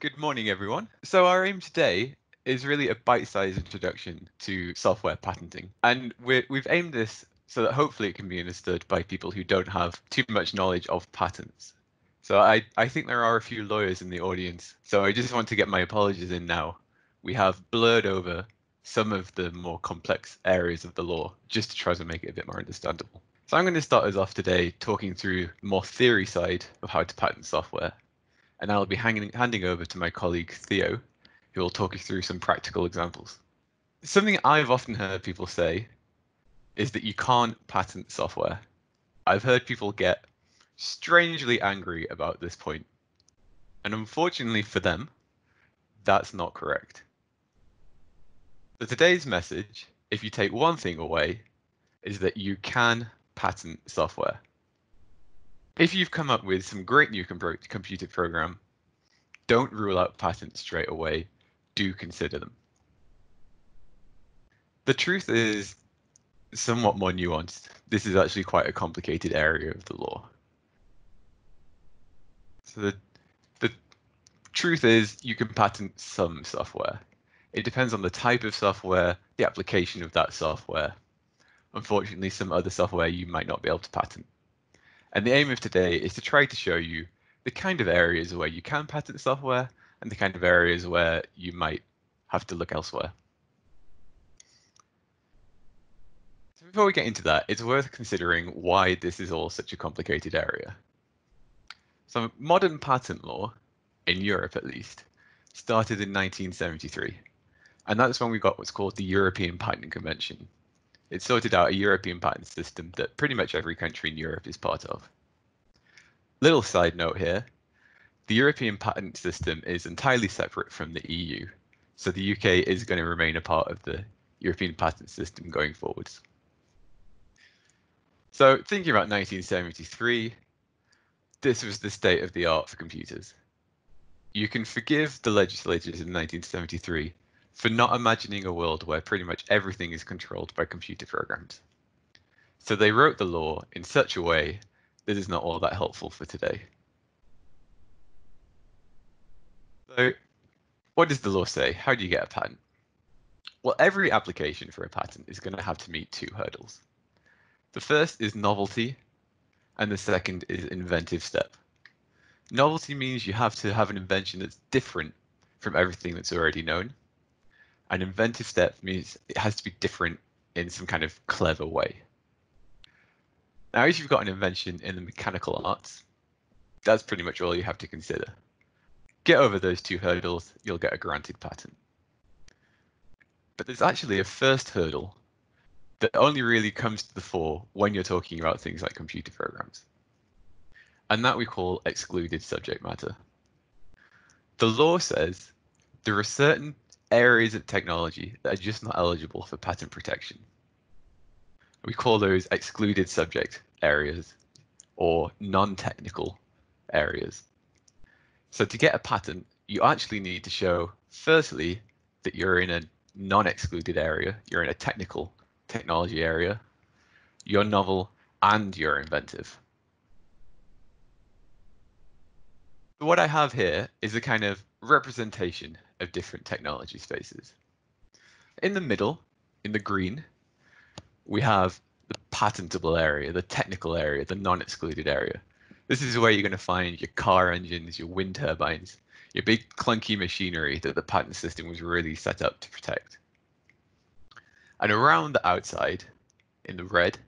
Good morning, everyone. So our aim today is really a bite-sized introduction to software patenting. And we have aimed this so that hopefully it can be understood by people who don't have too much knowledge of patents. So I, I think there are a few lawyers in the audience. So I just want to get my apologies in now. We have blurred over some of the more complex areas of the law just to try to make it a bit more understandable. So I'm going to start us off today talking through the more theory side of how to patent software. And I'll be hanging, handing over to my colleague Theo, who will talk you through some practical examples. Something I've often heard people say is that you can't patent software. I've heard people get strangely angry about this point. And unfortunately for them, that's not correct. So today's message, if you take one thing away, is that you can patent software. If you've come up with some great new computer program, don't rule out patents straight away. Do consider them. The truth is somewhat more nuanced. This is actually quite a complicated area of the law. So the, the truth is you can patent some software. It depends on the type of software, the application of that software. Unfortunately, some other software you might not be able to patent. And the aim of today is to try to show you the kind of areas where you can patent software and the kind of areas where you might have to look elsewhere. So before we get into that, it's worth considering why this is all such a complicated area. So modern patent law, in Europe at least, started in 1973. And that's when we got what's called the European Patent Convention. It sorted out a European patent system that pretty much every country in Europe is part of. Little side note here, the European patent system is entirely separate from the EU. So the UK is going to remain a part of the European patent system going forwards. So thinking about 1973, this was the state of the art for computers. You can forgive the legislators in 1973 for not imagining a world where pretty much everything is controlled by computer programs. So they wrote the law in such a way that is not all that helpful for today. So what does the law say? How do you get a patent? Well, every application for a patent is going to have to meet two hurdles. The first is novelty, and the second is inventive step. Novelty means you have to have an invention that's different from everything that's already known. An inventive step means it has to be different in some kind of clever way. Now, if you've got an invention in the mechanical arts, that's pretty much all you have to consider. Get over those two hurdles, you'll get a granted patent. But there's actually a first hurdle that only really comes to the fore when you're talking about things like computer programs. And that we call excluded subject matter. The law says there are certain areas of technology that are just not eligible for patent protection. We call those excluded subject areas or non-technical areas. So to get a patent, you actually need to show, firstly, that you're in a non-excluded area, you're in a technical technology area, you're novel, and you're inventive. What I have here is a kind of representation of different technology spaces. In the middle, in the green, we have the patentable area, the technical area, the non-excluded area. This is where you're going to find your car engines, your wind turbines, your big clunky machinery that the patent system was really set up to protect. And around the outside, in the red,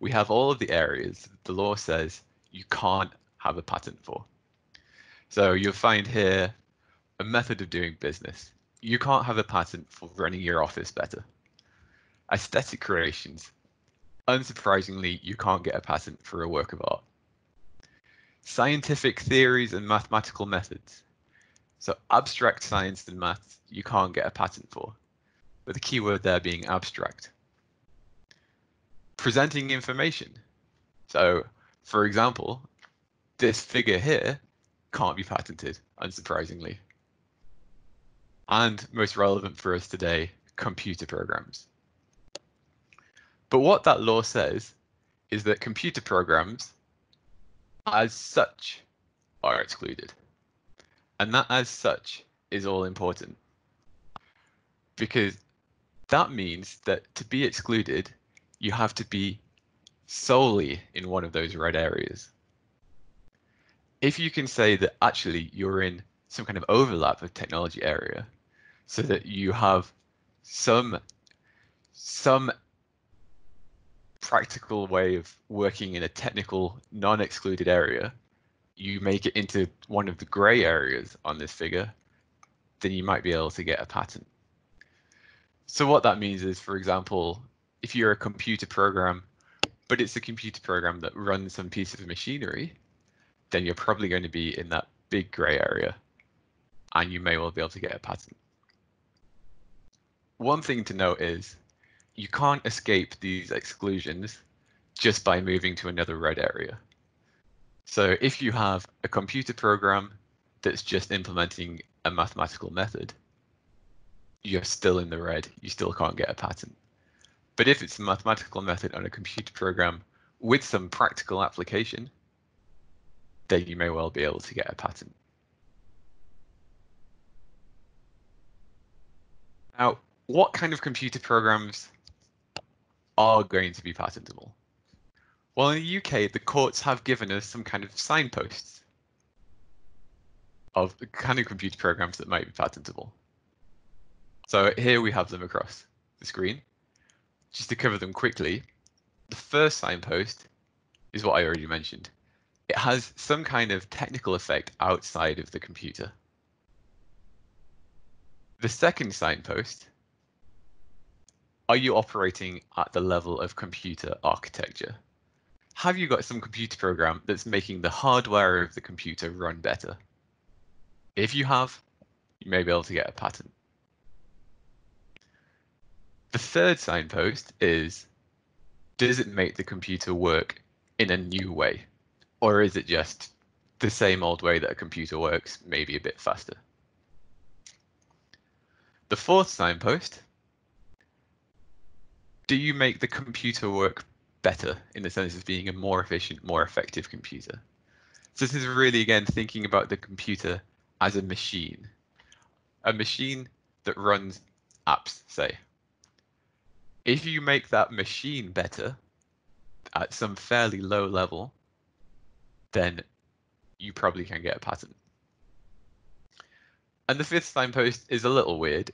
we have all of the areas the law says you can't have a patent for. So you'll find here a method of doing business. You can't have a patent for running your office better. Aesthetic creations. Unsurprisingly, you can't get a patent for a work of art. Scientific theories and mathematical methods. So abstract science and maths, you can't get a patent for with the keyword there being abstract. Presenting information. So, for example, this figure here can't be patented, unsurprisingly. And most relevant for us today, computer programs. But what that law says is that computer programs, as such, are excluded. And that as such is all important. Because that means that to be excluded, you have to be solely in one of those red areas. If you can say that actually you're in some kind of overlap of technology area, so that you have some some practical way of working in a technical non-excluded area, you make it into one of the gray areas on this figure, then you might be able to get a patent. So what that means is, for example, if you're a computer program, but it's a computer program that runs some piece of machinery, then you're probably going to be in that big gray area and you may well be able to get a patent. One thing to note is you can't escape these exclusions just by moving to another red area. So if you have a computer program that's just implementing a mathematical method, you're still in the red. You still can't get a patent. But if it's a mathematical method on a computer program with some practical application, then you may well be able to get a patent. Now, what kind of computer programs are going to be patentable? Well, in the UK, the courts have given us some kind of signposts of the kind of computer programs that might be patentable. So here we have them across the screen. Just to cover them quickly, the first signpost is what I already mentioned. It has some kind of technical effect outside of the computer. The second signpost are you operating at the level of computer architecture? Have you got some computer program that's making the hardware of the computer run better? If you have, you may be able to get a patent. The third signpost is, does it make the computer work in a new way? Or is it just the same old way that a computer works, maybe a bit faster? The fourth signpost do you make the computer work better in the sense of being a more efficient, more effective computer? So this is really, again, thinking about the computer as a machine, a machine that runs apps, say. If you make that machine better at some fairly low level, then you probably can get a patent. And the fifth signpost is a little weird.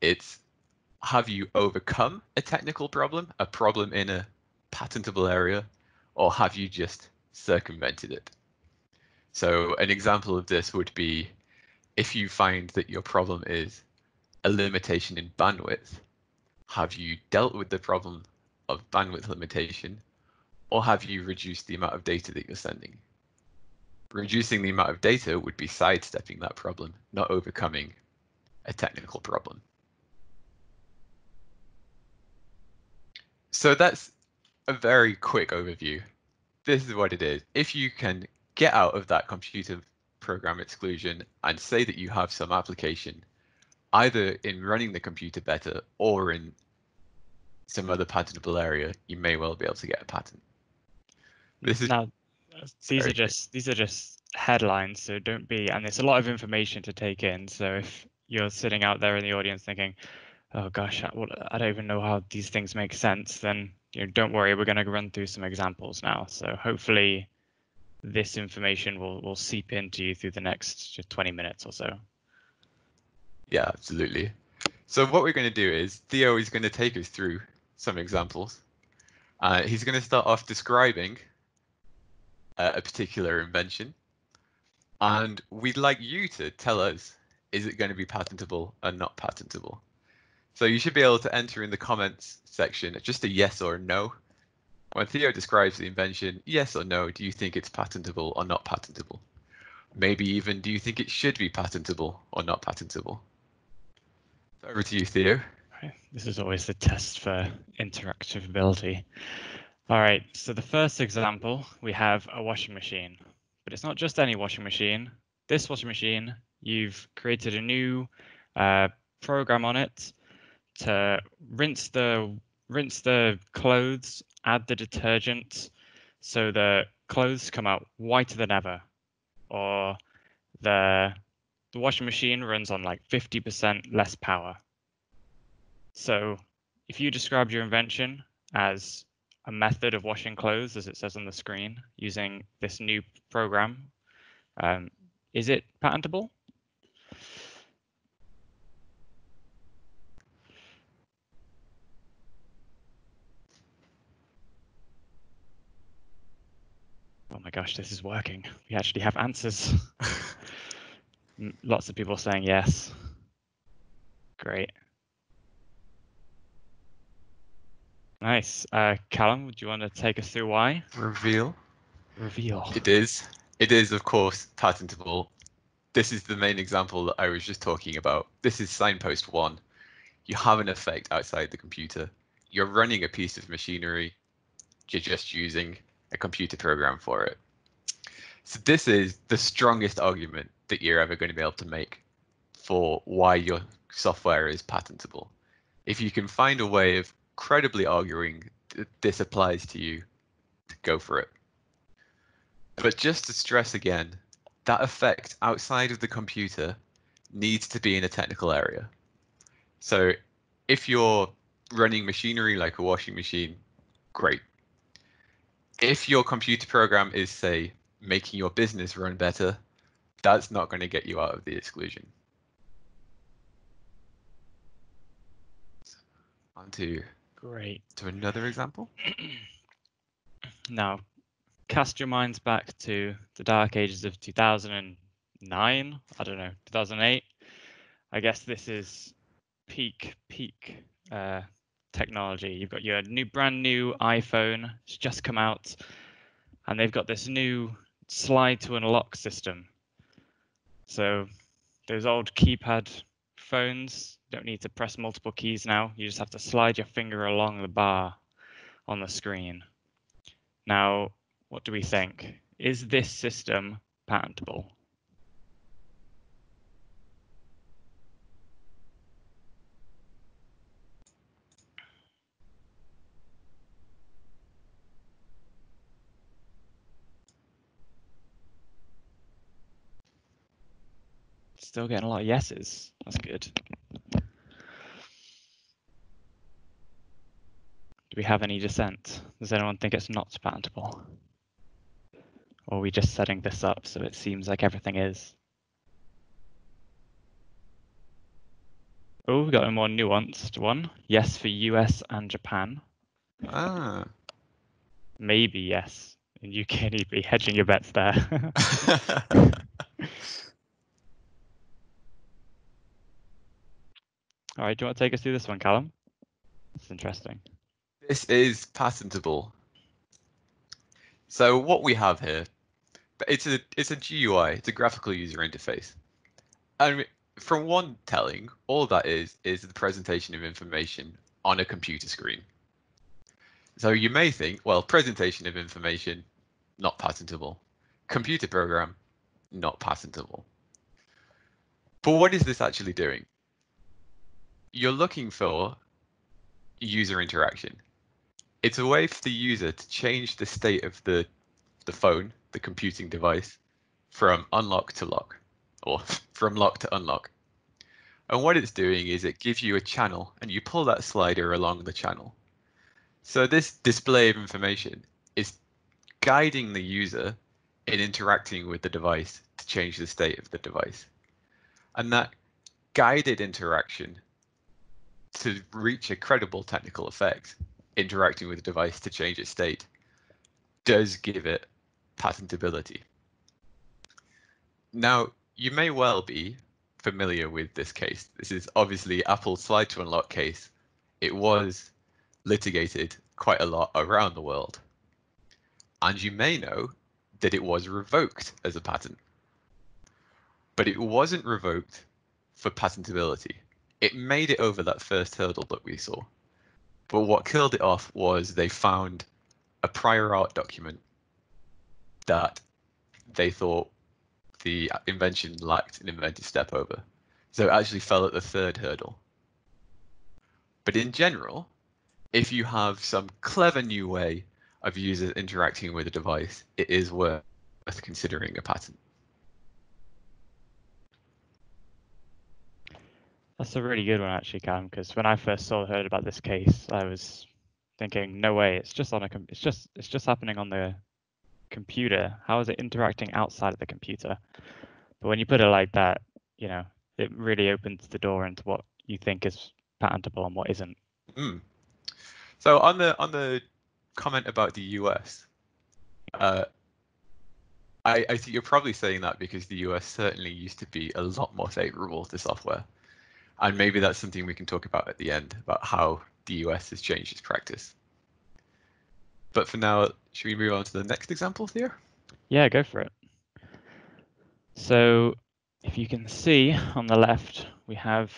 It's have you overcome a technical problem, a problem in a patentable area, or have you just circumvented it? So an example of this would be if you find that your problem is a limitation in bandwidth, have you dealt with the problem of bandwidth limitation, or have you reduced the amount of data that you're sending? Reducing the amount of data would be sidestepping that problem, not overcoming a technical problem. So that's a very quick overview. This is what it is. If you can get out of that computer program exclusion and say that you have some application either in running the computer better or in some other patentable area, you may well be able to get a patent. This is now these are just these are just headlines, so don't be and there's a lot of information to take in. So if you're sitting out there in the audience thinking, oh gosh, I, I don't even know how these things make sense, then you know, don't worry, we're going to run through some examples now. So hopefully this information will, will seep into you through the next 20 minutes or so. Yeah, absolutely. So what we're going to do is Theo is going to take us through some examples. Uh, he's going to start off describing uh, a particular invention. And we'd like you to tell us, is it going to be patentable or not patentable? So you should be able to enter in the comments section just a yes or a no. When Theo describes the invention, yes or no, do you think it's patentable or not patentable? Maybe even, do you think it should be patentable or not patentable? Over to you, Theo. This is always the test for interactive ability. All right, so the first example, we have a washing machine, but it's not just any washing machine. This washing machine, you've created a new uh, program on it to rinse the rinse the clothes, add the detergent, so the clothes come out whiter than ever, or the the washing machine runs on like 50% less power. So if you described your invention as a method of washing clothes, as it says on the screen, using this new program, um, is it patentable? Oh my gosh, this is working. We actually have answers. Lots of people saying yes. Great. Nice. Uh, Callum, would you want to take us through why? Reveal. Reveal. It is. It is, of course, patentable. This is the main example that I was just talking about. This is signpost one. You have an effect outside the computer. You're running a piece of machinery. You're just using a computer program for it. So this is the strongest argument that you're ever going to be able to make for why your software is patentable. If you can find a way of credibly arguing that this applies to you, go for it. But just to stress again, that effect outside of the computer needs to be in a technical area. So if you're running machinery like a washing machine, great. If your computer program is, say, making your business run better, that's not going to get you out of the exclusion. On to Great. To another example. now, cast your minds back to the dark ages of 2009. I don't know, 2008. I guess this is peak, peak uh, technology. You've got your new, brand new iPhone. It's just come out, and they've got this new slide to unlock system. So those old keypad phones don't need to press multiple keys now. You just have to slide your finger along the bar on the screen. Now, what do we think? Is this system patentable? Still getting a lot of yeses. That's good. Do we have any dissent? Does anyone think it's not patentable? Or are we just setting this up so it seems like everything is? Oh, we've got a more nuanced one. Yes for US and Japan. Ah. Maybe yes. And you can be hedging your bets there. All right, do you want to take us through this one, Callum? It's interesting. This is patentable. So what we have here, it's a it's a GUI, it's a graphical user interface. And from one telling, all that is is the presentation of information on a computer screen. So you may think, well, presentation of information, not patentable. Computer program, not patentable. But what is this actually doing? You're looking for user interaction it's a way for the user to change the state of the the phone, the computing device, from unlock to lock, or from lock to unlock. And what it's doing is it gives you a channel, and you pull that slider along the channel. So this display of information is guiding the user in interacting with the device to change the state of the device. And that guided interaction to reach a credible technical effect interacting with the device to change its state does give it patentability. Now, you may well be familiar with this case. This is obviously Apple's slide to unlock case. It was litigated quite a lot around the world. And you may know that it was revoked as a patent. But it wasn't revoked for patentability. It made it over that first hurdle that we saw. But what killed it off was they found a prior art document that they thought the invention lacked an inventive step over. So it actually fell at the third hurdle. But in general, if you have some clever new way of users interacting with a device, it is worth considering a patent. That's a really good one, actually, Cam. Because when I first saw heard about this case, I was thinking, no way, it's just on a, it's just, it's just happening on the computer. How is it interacting outside of the computer? But when you put it like that, you know, it really opens the door into what you think is patentable and what isn't. Mm. So on the on the comment about the US, uh, I, I think you're probably saying that because the US certainly used to be a lot more favorable to software. And maybe that's something we can talk about at the end about how the US has changed its practice. But for now, should we move on to the next example here? Yeah, go for it. So if you can see on the left, we have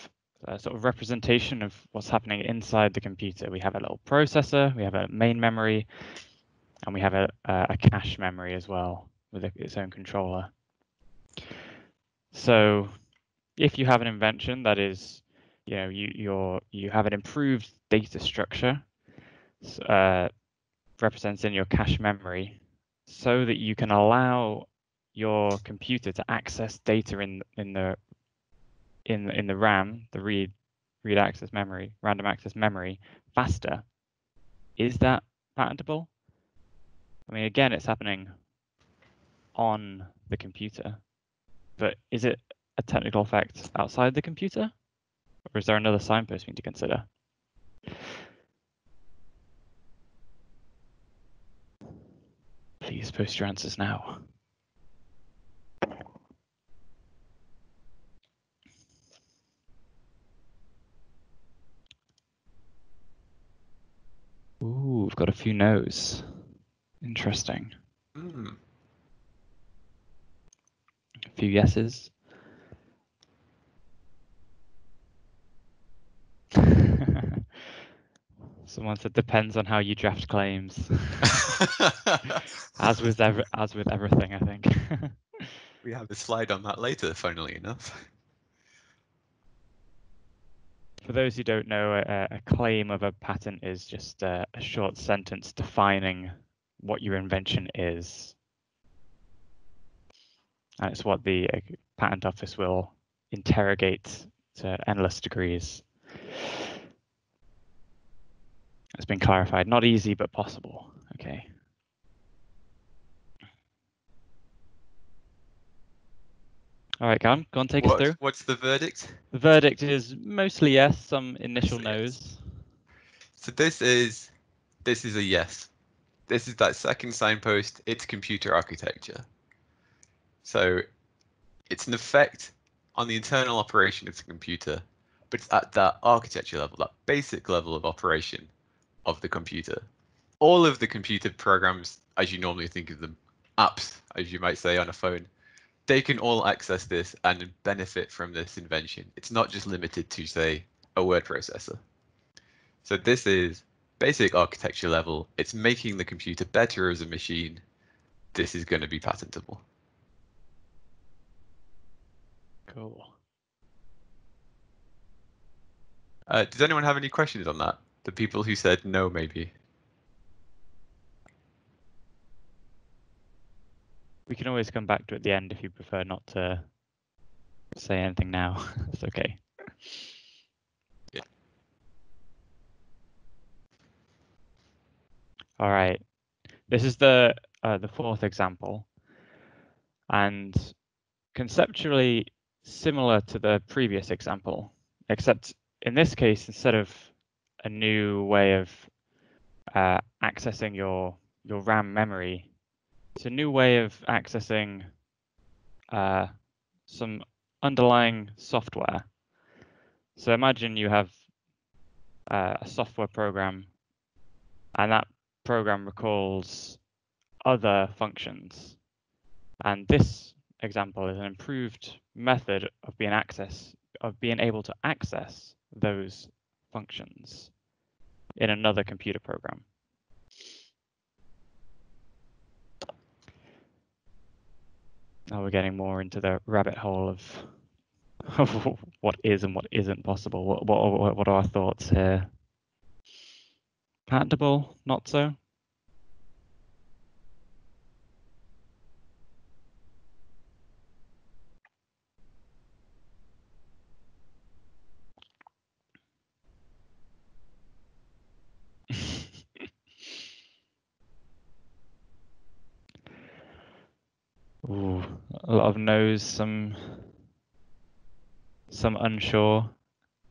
a sort of representation of what's happening inside the computer. We have a little processor, we have a main memory, and we have a, a cache memory as well with its own controller. So if you have an invention that is, you know, you you're you have an improved data structure uh, represented in your cache memory, so that you can allow your computer to access data in in the in in the RAM, the read read access memory, random access memory, faster. Is that patentable? I mean, again, it's happening on the computer. But is it a technical effect outside the computer? Or is there another signpost we need to consider? Please post your answers now. Ooh, we've got a few no's. Interesting. Mm. A few yeses. Someone said depends on how you draft claims. as with every, as with everything, I think. we have a slide on that later, funnily enough. For those who don't know, a, a claim of a patent is just a, a short sentence defining what your invention is. And it's what the uh, patent office will interrogate to endless degrees. It's been clarified. Not easy, but possible. Okay. All right, Cam, go on, take what, us through. What's the verdict? The verdict is mostly yes, some initial no's. So this is this is a yes. This is that second signpost. It's computer architecture. So it's an effect on the internal operation of the computer, but it's at that architecture level, that basic level of operation of the computer. All of the computer programs, as you normally think of them, apps, as you might say on a phone, they can all access this and benefit from this invention. It's not just limited to, say, a word processor. So this is basic architecture level. It's making the computer better as a machine. This is going to be patentable. Cool. Uh, does anyone have any questions on that? The people who said no, maybe. We can always come back to it at the end if you prefer not to say anything now. it's okay. Yeah. All right. This is the uh, the fourth example, and conceptually similar to the previous example, except in this case, instead of a new way of uh, accessing your your RAM memory, it's a new way of accessing uh, some underlying software. So imagine you have uh, a software program, and that program recalls other functions. And this example is an improved method of being access of being able to access those functions in another computer program. Now we're getting more into the rabbit hole of, of what is and what isn't possible. What, what, what are our thoughts here? Patentable? Not so? Ooh, a lot of no's, some some unsure,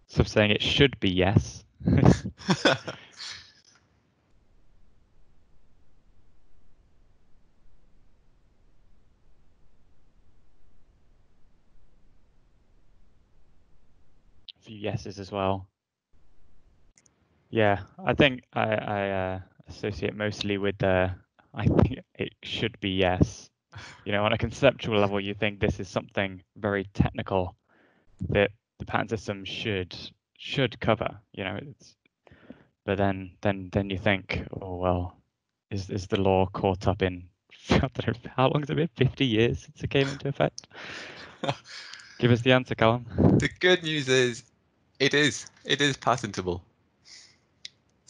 some saying it should be yes. A few yeses as well. Yeah, I think I, I uh, associate mostly with the. I think it should be yes. You know, on a conceptual level, you think this is something very technical that the patent system should should cover. You know, it's, but then then then you think, oh well, is is the law caught up in? how long has it been? Fifty years since it came into effect. Give us the answer, Callum. The good news is, it is it is patentable.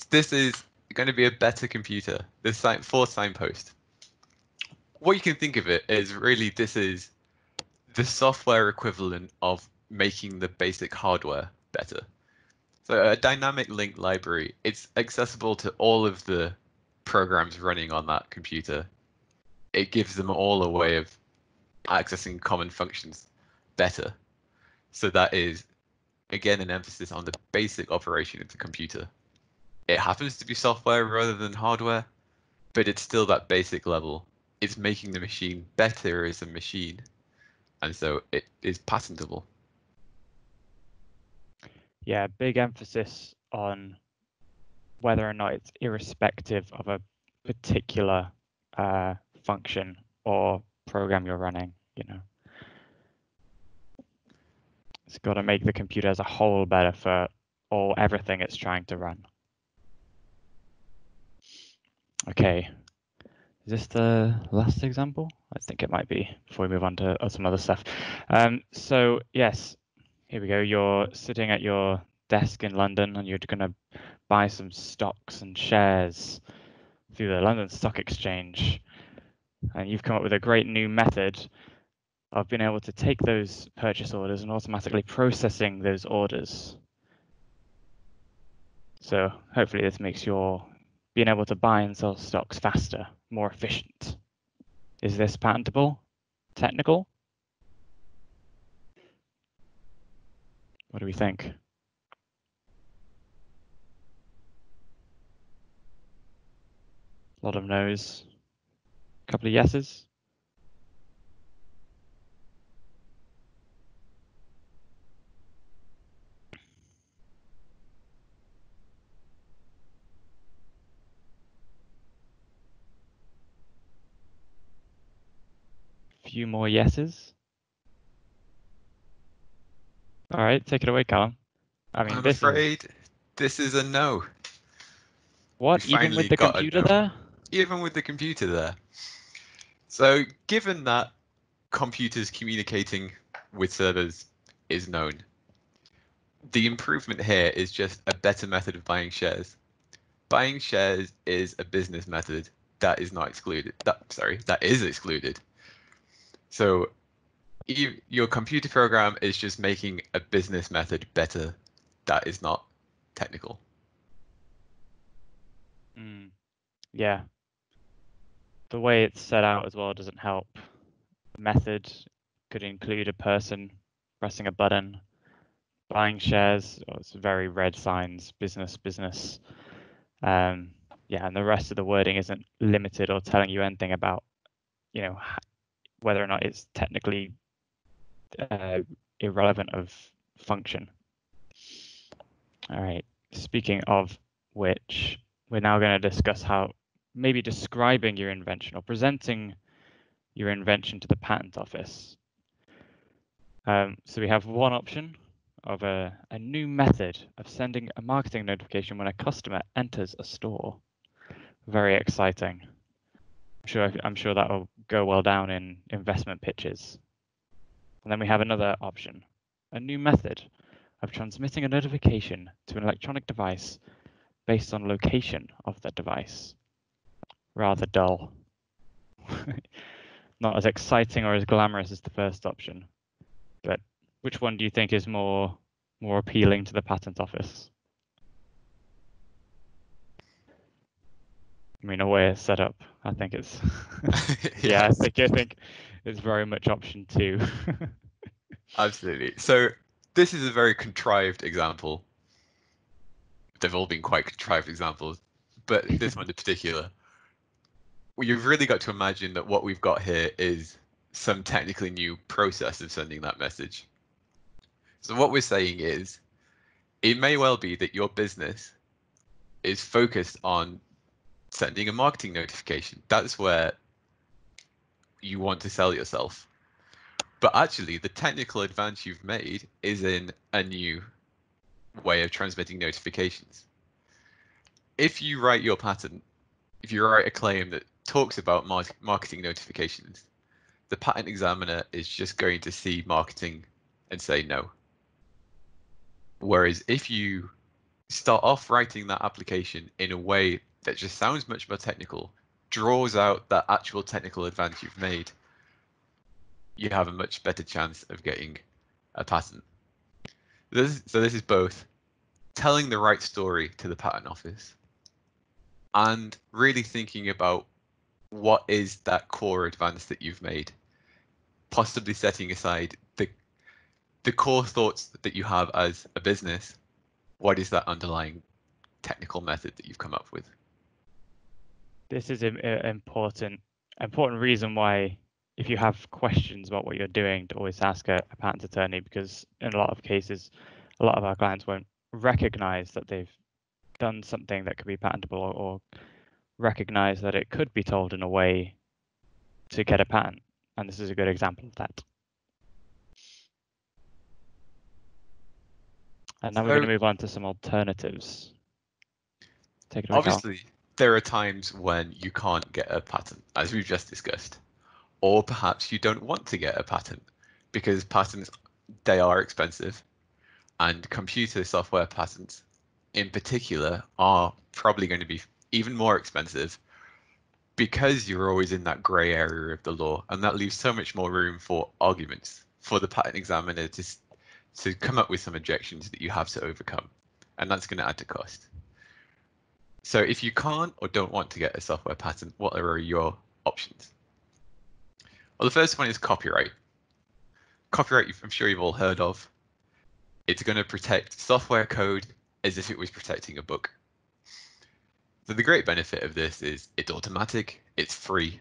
This is going to be a better computer. This sign for signpost. What you can think of it is really this is the software equivalent of making the basic hardware better. So a dynamic link library, it's accessible to all of the programs running on that computer. It gives them all a way of accessing common functions better. So that is, again, an emphasis on the basic operation of the computer. It happens to be software rather than hardware, but it's still that basic level. It's making the machine better as a machine, and so it is patentable. Yeah, big emphasis on whether or not it's irrespective of a particular uh, function or program you're running. You know, it's got to make the computer as a whole better for all everything it's trying to run. Okay, is this the last example? I think it might be before we move on to some other stuff. Um, so yes, here we go. You're sitting at your desk in London and you're going to buy some stocks and shares through the London Stock Exchange. And you've come up with a great new method of being able to take those purchase orders and automatically processing those orders. So hopefully this makes your being able to buy and sell stocks faster, more efficient. Is this patentable? Technical? What do we think? A lot of no's, a couple of yeses. Few more yeses. All right, take it away, Callum. I mean, I'm this afraid is... this is a no. What? Even with the computer no. there? Even with the computer there. So, given that computers communicating with servers is known, the improvement here is just a better method of buying shares. Buying shares is a business method that is not excluded. That sorry, that is excluded. So your computer program is just making a business method better that is not technical. Mm, yeah. The way it's set out as well doesn't help. Method could include a person pressing a button, buying shares. Oh, it's very red signs, business, business. Um, yeah, and the rest of the wording isn't limited or telling you anything about, you know, whether or not it's technically uh, irrelevant of function. All right. Speaking of which, we're now going to discuss how maybe describing your invention or presenting your invention to the patent office. Um, so we have one option of a, a new method of sending a marketing notification when a customer enters a store. Very exciting. I'm sure I'm sure that will go well down in investment pitches. And then we have another option, a new method of transmitting a notification to an electronic device based on location of the device. Rather dull. Not as exciting or as glamorous as the first option. But which one do you think is more more appealing to the patent office? I mean, a way it's set up, I think it's yeah, I think I think it's very much option two. Absolutely. So this is a very contrived example. They've all been quite contrived examples, but this one in particular, well, you've really got to imagine that what we've got here is some technically new process of sending that message. So what we're saying is, it may well be that your business is focused on sending a marketing notification. That's where you want to sell yourself. But actually, the technical advance you've made is in a new way of transmitting notifications. If you write your patent, if you write a claim that talks about marketing notifications, the patent examiner is just going to see marketing and say no. Whereas if you start off writing that application in a way that just sounds much more technical, draws out that actual technical advance you've made, you have a much better chance of getting a patent. This, so this is both telling the right story to the patent office and really thinking about what is that core advance that you've made, possibly setting aside the the core thoughts that you have as a business. What is that underlying technical method that you've come up with? This is an important important reason why if you have questions about what you're doing to always ask a, a patent attorney because in a lot of cases a lot of our clients won't recognize that they've done something that could be patentable or, or recognize that it could be told in a way to get a patent. And this is a good example of that. And now so, we're going to move on to some alternatives. Take it away, Obviously. There are times when you can't get a patent, as we've just discussed. Or perhaps you don't want to get a patent because patents, they are expensive. And computer software patents in particular are probably going to be even more expensive because you're always in that grey area of the law, and that leaves so much more room for arguments for the patent examiner to to come up with some objections that you have to overcome, and that's going to add to cost. So if you can't or don't want to get a software patent, what are your options? Well, the first one is copyright. Copyright, I'm sure you've all heard of. It's going to protect software code as if it was protecting a book. So the great benefit of this is it's automatic, it's free,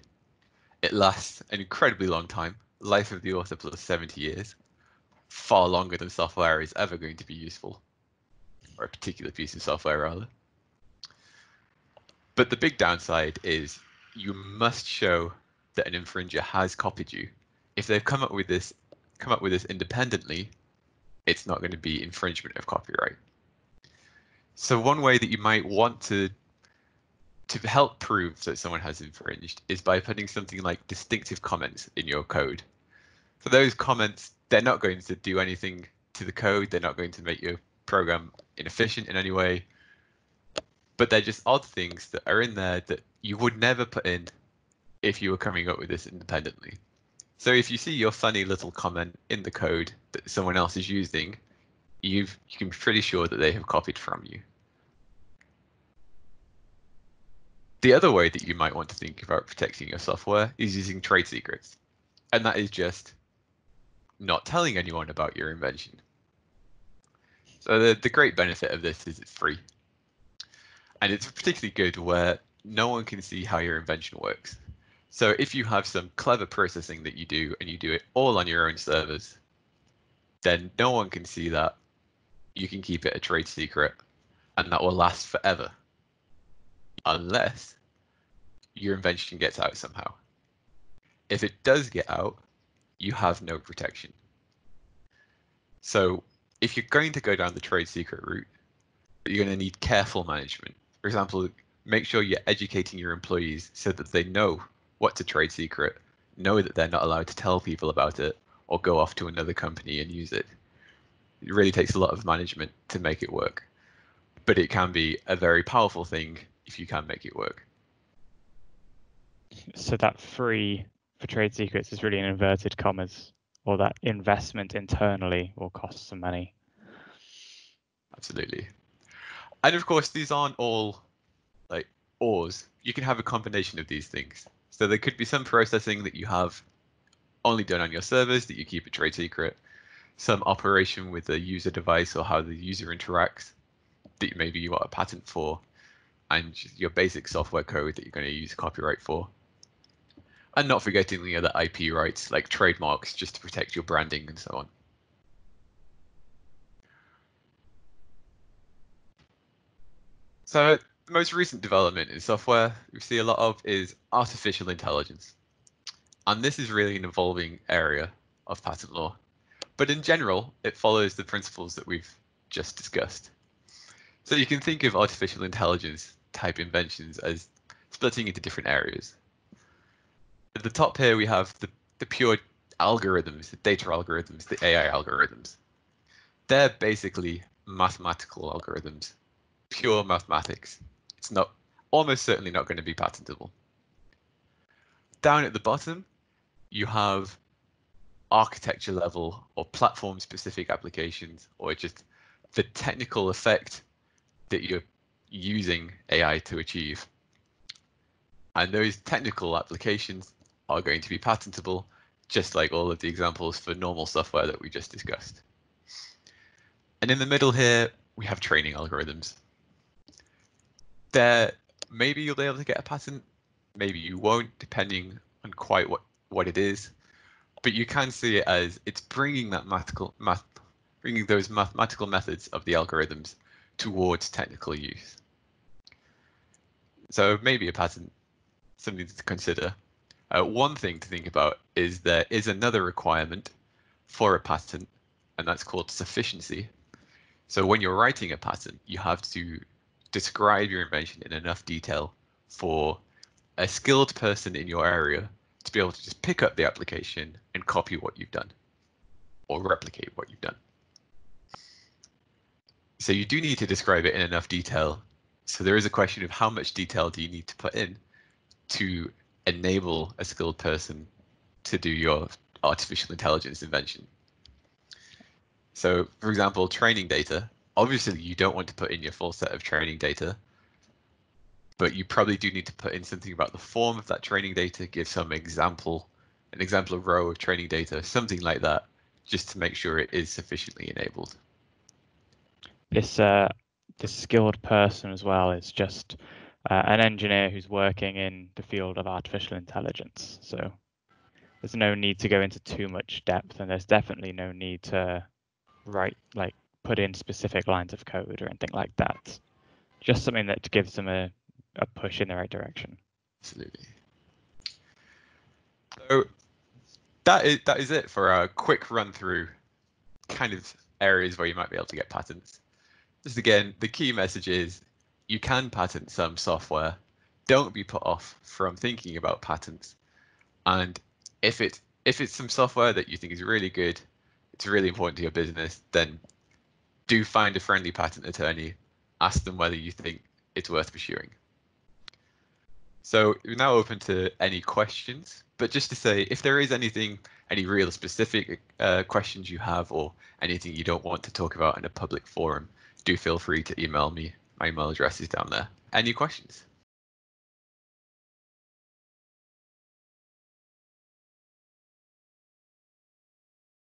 it lasts an incredibly long time, life of the author plus 70 years, far longer than software is ever going to be useful, or a particular piece of software rather. But the big downside is you must show that an infringer has copied you. If they've come up with this come up with this independently, it's not going to be infringement of copyright. So one way that you might want to to help prove that someone has infringed is by putting something like distinctive comments in your code. So those comments, they're not going to do anything to the code. They're not going to make your program inefficient in any way. But they're just odd things that are in there that you would never put in if you were coming up with this independently. So if you see your funny little comment in the code that someone else is using, you've you can be pretty sure that they have copied from you. The other way that you might want to think about protecting your software is using trade secrets. And that is just not telling anyone about your invention. So the, the great benefit of this is it's free. And it's particularly good where no one can see how your invention works. So if you have some clever processing that you do and you do it all on your own servers, then no one can see that. You can keep it a trade secret and that will last forever unless your invention gets out somehow. If it does get out, you have no protection. So if you're going to go down the trade secret route, you're going to need careful management. For example, make sure you're educating your employees so that they know what's a trade secret, know that they're not allowed to tell people about it, or go off to another company and use it. It really takes a lot of management to make it work, but it can be a very powerful thing if you can make it work. So that free for trade secrets is really in inverted commas, or that investment internally will cost some money. Absolutely. And of course, these aren't all like ors, you can have a combination of these things. So there could be some processing that you have only done on your servers that you keep a trade secret, some operation with the user device or how the user interacts that maybe you want a patent for, and your basic software code that you're going to use copyright for. And not forgetting the other IP rights like trademarks just to protect your branding and so on. So the most recent development in software we see a lot of is artificial intelligence. And this is really an evolving area of patent law. But in general, it follows the principles that we've just discussed. So you can think of artificial intelligence type inventions as splitting into different areas. At the top here, we have the, the pure algorithms, the data algorithms, the AI algorithms. They're basically mathematical algorithms, pure mathematics. It's not almost certainly not going to be patentable. Down at the bottom, you have architecture level or platform specific applications or just the technical effect that you're using AI to achieve. And those technical applications are going to be patentable, just like all of the examples for normal software that we just discussed. And in the middle here, we have training algorithms. There, maybe you'll be able to get a patent, maybe you won't, depending on quite what, what it is. But you can see it as it's bringing that mathematical math, bringing those mathematical methods of the algorithms towards technical use. So maybe a patent, something to consider. Uh, one thing to think about is there is another requirement for a patent, and that's called sufficiency. So when you're writing a patent, you have to describe your invention in enough detail for a skilled person in your area to be able to just pick up the application and copy what you've done or replicate what you've done. So you do need to describe it in enough detail. So there is a question of how much detail do you need to put in to enable a skilled person to do your artificial intelligence invention. So for example, training data, obviously you don't want to put in your full set of training data, but you probably do need to put in something about the form of that training data, give some example, an example of row of training data, something like that, just to make sure it is sufficiently enabled. This uh, this skilled person as well is just uh, an engineer who's working in the field of artificial intelligence. So there's no need to go into too much depth, and there's definitely no need to write like put in specific lines of code or anything like that. Just something that gives them a, a push in the right direction. Absolutely. So that is that is it for a quick run through kind of areas where you might be able to get patents. Just again, the key message is you can patent some software. Don't be put off from thinking about patents. And if it if it's some software that you think is really good, it's really important to your business, then do find a friendly patent attorney, ask them whether you think it's worth pursuing. So we're now open to any questions, but just to say, if there is anything, any real specific uh, questions you have or anything you don't want to talk about in a public forum, do feel free to email me. My email address is down there. Any questions?